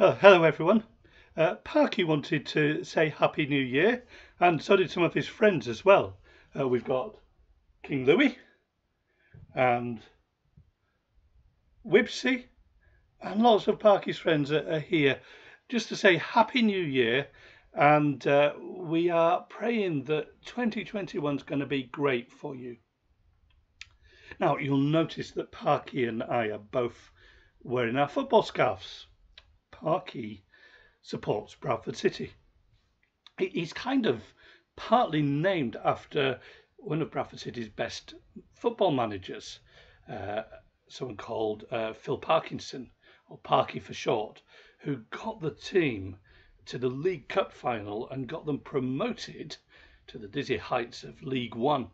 Well, hello everyone. Uh, Parky wanted to say Happy New Year, and so did some of his friends as well. Uh, we've got King Louis and Wibsy, and lots of Parky's friends are, are here just to say Happy New Year. And uh, we are praying that 2021 is going to be great for you. Now, you'll notice that Parky and I are both wearing our football scarves. Parky supports Bradford City. He's kind of partly named after one of Bradford City's best football managers, uh, someone called uh, Phil Parkinson, or Parky for short, who got the team to the League Cup final and got them promoted to the dizzy heights of League One.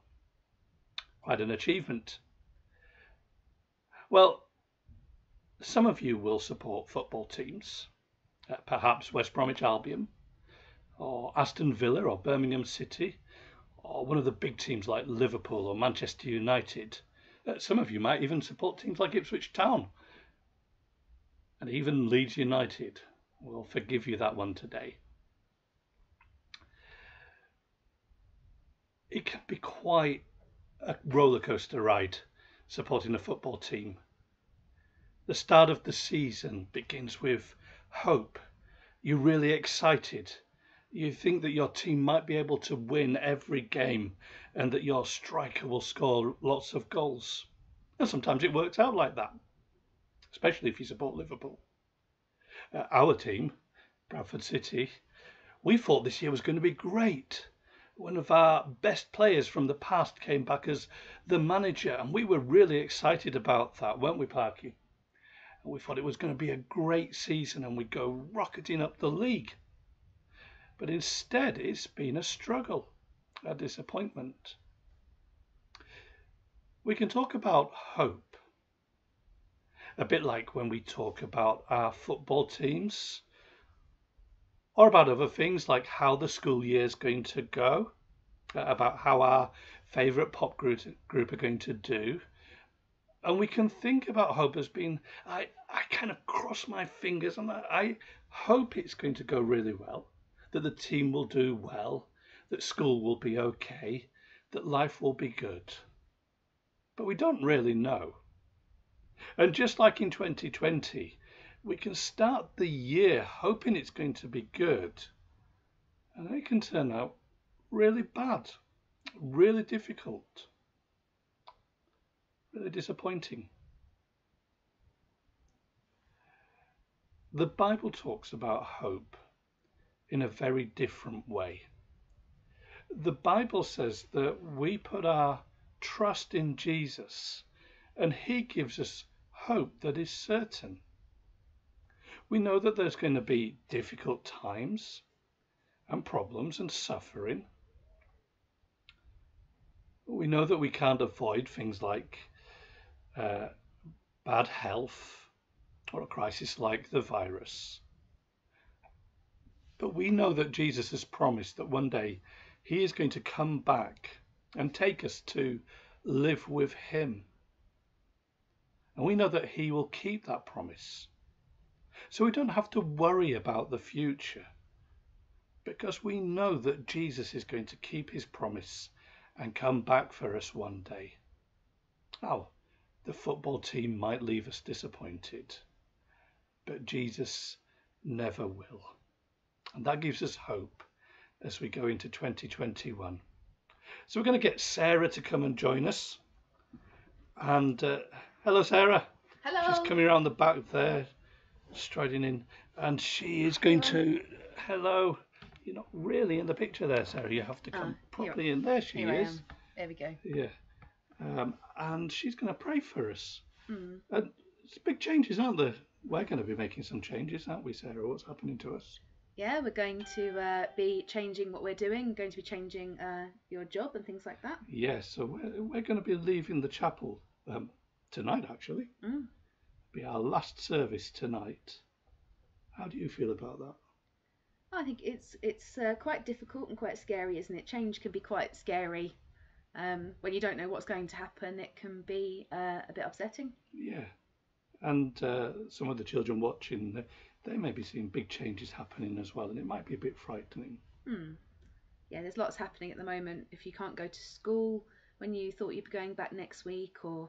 Quite an achievement. Well, some of you will support football teams, uh, perhaps West Bromwich Albion, or Aston Villa, or Birmingham City, or one of the big teams like Liverpool or Manchester United. Uh, some of you might even support teams like Ipswich Town and even Leeds United. We'll forgive you that one today. It can be quite a roller coaster ride supporting a football team. The start of the season begins with hope. You're really excited. You think that your team might be able to win every game and that your striker will score lots of goals. And sometimes it works out like that, especially if you support Liverpool uh, our team, Bradford City, we thought this year was going to be great. One of our best players from the past came back as the manager, and we were really excited about that, weren't we, Parky? We thought it was going to be a great season and we'd go rocketing up the league. But instead, it's been a struggle, a disappointment. We can talk about hope a bit like when we talk about our football teams or about other things like how the school year is going to go, about how our favourite pop group, group are going to do. And we can think about hope as being, I, I kind of cross my fingers and I, I hope it's going to go really well, that the team will do well, that school will be okay, that life will be good. But we don't really know. And just like in 2020, we can start the year hoping it's going to be good, and it can turn out really bad, really difficult, really disappointing. The Bible talks about hope in a very different way. The Bible says that we put our trust in Jesus and He gives us hope that is certain. We know that there's going to be difficult times and problems and suffering. We know that we can't avoid things like uh, bad health or a crisis like the virus. But we know that Jesus has promised that one day he is going to come back and take us to live with him. And we know that He will keep that promise. So we don't have to worry about the future because we know that Jesus is going to keep His promise and come back for us one day. Oh, the football team might leave us disappointed, but Jesus never will. And that gives us hope as we go into 2021. So we're going to get Sarah to come and join us. And uh, Hello, Sarah. Hello. She's coming around the back there, striding in, and she is going to. Hello. You're not really in the picture there, Sarah. You have to come Ah, properly in. There she is. There we go. Yeah. Um, and she's going to pray for us. Mm. And it's big changes, aren't there? We're going to be making some changes, aren't we, Sarah? What's happening to us? Yeah, we're going to uh, be changing what we're doing. Going to be changing uh, your job and things like that. Yes, so we're, we're going to be leaving the chapel um, tonight, actually. Mm. Be our last service tonight. How do you feel about that? I think it's it's uh, quite difficult and quite scary, isn't it? Change can be quite scary. Um, when you don't know what's going to happen, it can be uh, a bit upsetting. Yeah. And uh, some of the children watching, they may be seeing big changes happening as well, and it might be a bit frightening. Hmm. Yeah, there's lots happening at the moment. If you can't go to school when you thought you'd be going back next week, or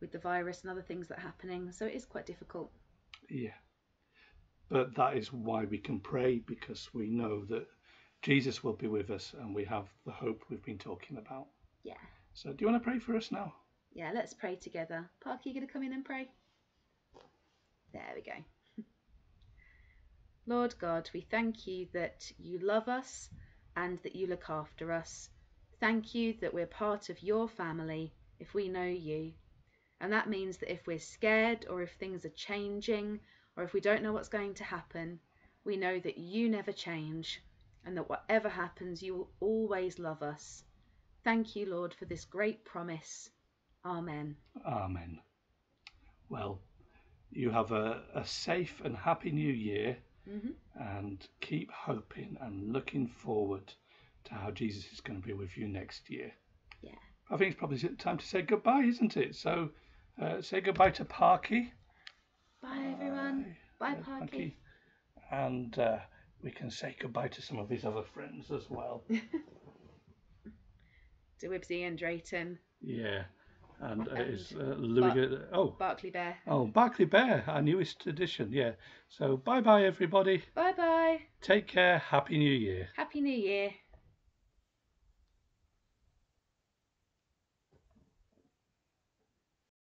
with the virus and other things that are happening, so it is quite difficult. Yeah. But that is why we can pray because we know that Jesus will be with us and we have the hope we've been talking about. Yeah. So, do you want to pray for us now? Yeah, let's pray together. Park, you going to come in and pray? There we go. Lord God, we thank you that you love us and that you look after us. Thank you that we're part of your family if we know you. And that means that if we're scared or if things are changing or if we don't know what's going to happen, we know that you never change and that whatever happens, you will always love us. Thank you, Lord, for this great promise. Amen. Amen. Well, you have a, a safe and happy new year hmm and keep hoping and looking forward to how Jesus is going to be with you next year. Yeah. I think it's probably time to say goodbye, isn't it? So uh, say goodbye to Parky. Bye, everyone. Bye, Parky. And uh, we can say goodbye to some of his other friends as well. to Wibsy and Drayton, yeah. And And is uh, Louis. Bar- oh, Barkley Bear. oh, Barkley Bear, our newest edition. Yeah. So bye bye, everybody. Bye bye. Take care. Happy New Year. Happy New Year.